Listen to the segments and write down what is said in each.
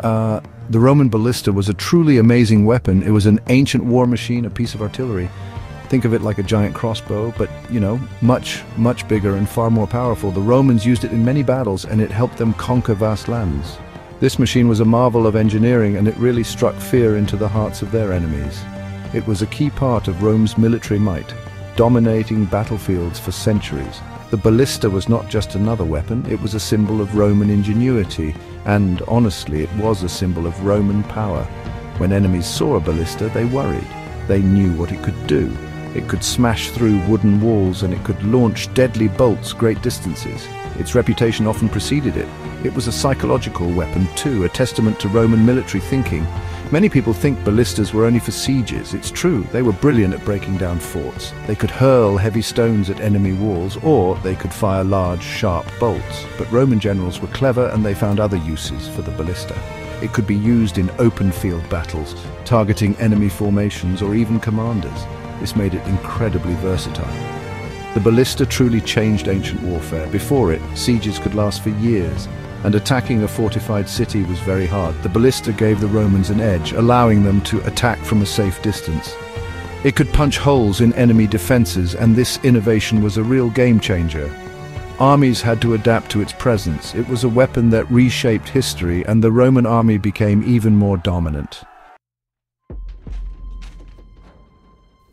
uh, the Roman ballista was a truly amazing weapon. It was an ancient war machine, a piece of artillery. Think of it like a giant crossbow, but, you know, much, much bigger and far more powerful. The Romans used it in many battles and it helped them conquer vast lands. This machine was a marvel of engineering and it really struck fear into the hearts of their enemies. It was a key part of Rome's military might, dominating battlefields for centuries. The ballista was not just another weapon, it was a symbol of Roman ingenuity, and honestly, it was a symbol of Roman power. When enemies saw a ballista, they worried. They knew what it could do. It could smash through wooden walls and it could launch deadly bolts great distances. Its reputation often preceded it. It was a psychological weapon too, a testament to Roman military thinking. Many people think ballistas were only for sieges. It's true, they were brilliant at breaking down forts. They could hurl heavy stones at enemy walls, or they could fire large, sharp bolts. But Roman generals were clever and they found other uses for the ballista. It could be used in open field battles, targeting enemy formations or even commanders. This made it incredibly versatile. The ballista truly changed ancient warfare. Before it, sieges could last for years, and attacking a fortified city was very hard. The ballista gave the Romans an edge, allowing them to attack from a safe distance. It could punch holes in enemy defenses, and this innovation was a real game changer. Armies had to adapt to its presence. It was a weapon that reshaped history, and the Roman army became even more dominant.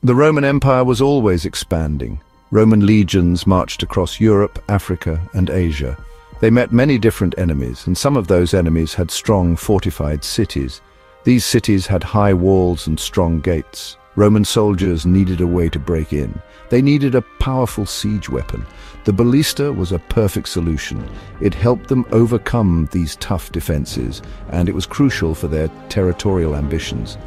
The Roman Empire was always expanding. Roman legions marched across Europe, Africa and Asia. They met many different enemies, and some of those enemies had strong fortified cities. These cities had high walls and strong gates. Roman soldiers needed a way to break in. They needed a powerful siege weapon. The ballista was a perfect solution. It helped them overcome these tough defenses, and it was crucial for their territorial ambitions.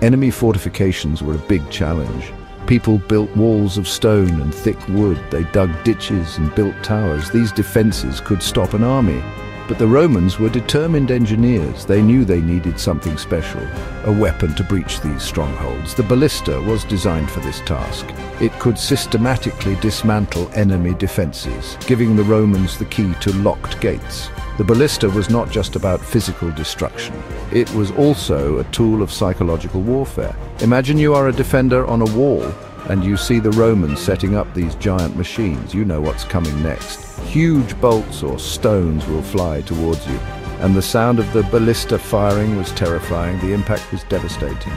Enemy fortifications were a big challenge. People built walls of stone and thick wood. They dug ditches and built towers. These defenses could stop an army. But the Romans were determined engineers. They knew they needed something special, a weapon to breach these strongholds. The ballista was designed for this task. It could systematically dismantle enemy defenses, giving the Romans the key to locked gates. The ballista was not just about physical destruction. It was also a tool of psychological warfare. Imagine you are a defender on a wall and you see the Romans setting up these giant machines. You know what's coming next. Huge bolts or stones will fly towards you. And the sound of the ballista firing was terrifying. The impact was devastating.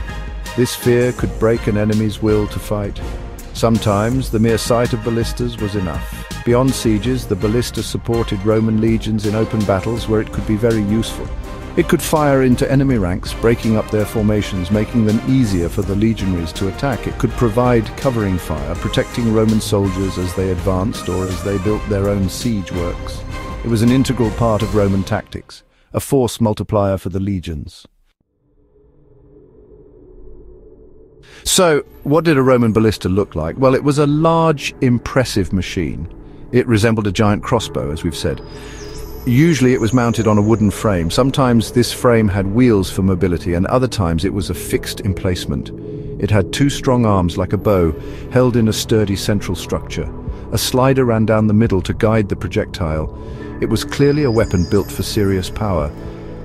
This fear could break an enemy's will to fight. Sometimes the mere sight of ballistas was enough. Beyond sieges, the ballista supported Roman legions in open battles where it could be very useful. It could fire into enemy ranks, breaking up their formations, making them easier for the legionaries to attack. It could provide covering fire, protecting Roman soldiers as they advanced or as they built their own siege works. It was an integral part of Roman tactics, a force multiplier for the legions. So, what did a Roman ballista look like? Well, it was a large, impressive machine. It resembled a giant crossbow, as we've said. Usually it was mounted on a wooden frame. Sometimes this frame had wheels for mobility, and other times it was a fixed emplacement. It had two strong arms like a bow, held in a sturdy central structure. A slider ran down the middle to guide the projectile. It was clearly a weapon built for serious power.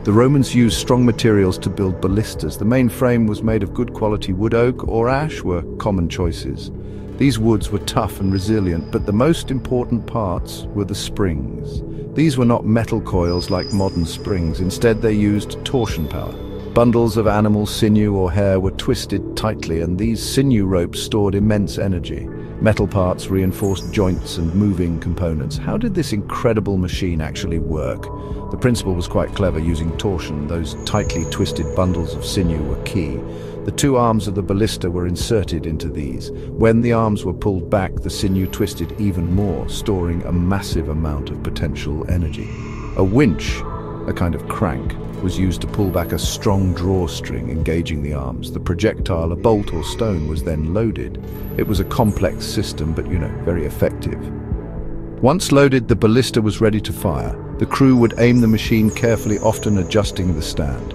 The Romans used strong materials to build ballistas. The main frame was made of good quality wood oak or ash were common choices. These woods were tough and resilient, but the most important parts were the springs. These were not metal coils like modern springs. Instead, they used torsion power. Bundles of animal sinew or hair were twisted tightly, and these sinew ropes stored immense energy. Metal parts reinforced joints and moving components. How did this incredible machine actually work? The principle was quite clever using torsion. Those tightly twisted bundles of sinew were key. The two arms of the ballista were inserted into these. When the arms were pulled back, the sinew twisted even more, storing a massive amount of potential energy. A winch, a kind of crank, was used to pull back a strong drawstring engaging the arms. The projectile, a bolt or stone, was then loaded. It was a complex system, but, you know, very effective. Once loaded, the ballista was ready to fire. The crew would aim the machine carefully, often adjusting the stand.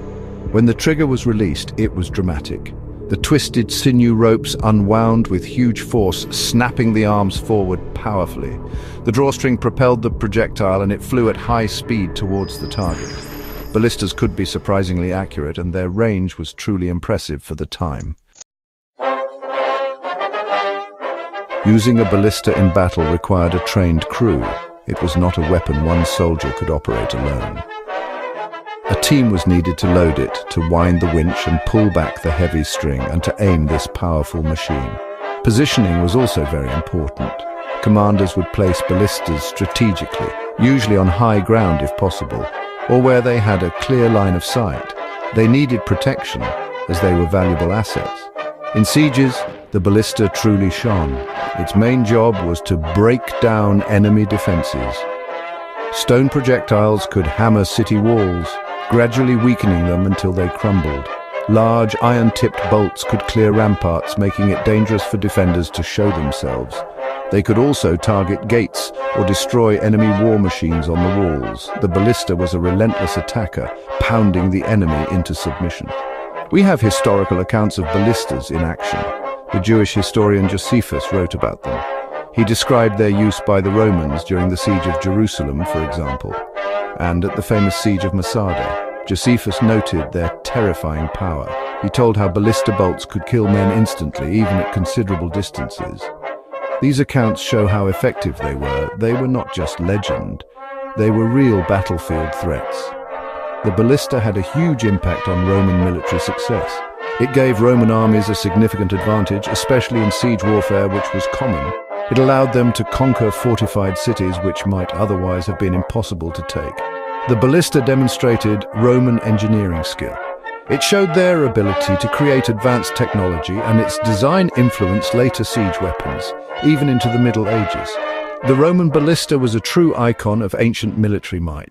When the trigger was released, it was dramatic. The twisted sinew ropes unwound with huge force, snapping the arms forward powerfully. The drawstring propelled the projectile and it flew at high speed towards the target. Ballistas could be surprisingly accurate and their range was truly impressive for the time. Using a ballista in battle required a trained crew. It was not a weapon one soldier could operate alone. A team was needed to load it, to wind the winch and pull back the heavy string and to aim this powerful machine. Positioning was also very important. Commanders would place ballistas strategically, usually on high ground if possible, or where they had a clear line of sight. They needed protection, as they were valuable assets. In sieges, the ballista truly shone. Its main job was to break down enemy defenses. Stone projectiles could hammer city walls, gradually weakening them until they crumbled. Large iron-tipped bolts could clear ramparts, making it dangerous for defenders to show themselves. They could also target gates or destroy enemy war machines on the walls. The ballista was a relentless attacker, pounding the enemy into submission. We have historical accounts of ballistas in action. The Jewish historian Josephus wrote about them. He described their use by the Romans during the siege of Jerusalem, for example, and at the famous siege of Masada. Josephus noted their terrifying power. He told how ballista bolts could kill men instantly, even at considerable distances. These accounts show how effective they were. They were not just legend. They were real battlefield threats. The ballista had a huge impact on Roman military success. It gave Roman armies a significant advantage, especially in siege warfare, which was common. It allowed them to conquer fortified cities which might otherwise have been impossible to take. The ballista demonstrated Roman engineering skill. It showed their ability to create advanced technology and its design influenced later siege weapons, even into the Middle Ages. The Roman ballista was a true icon of ancient military might.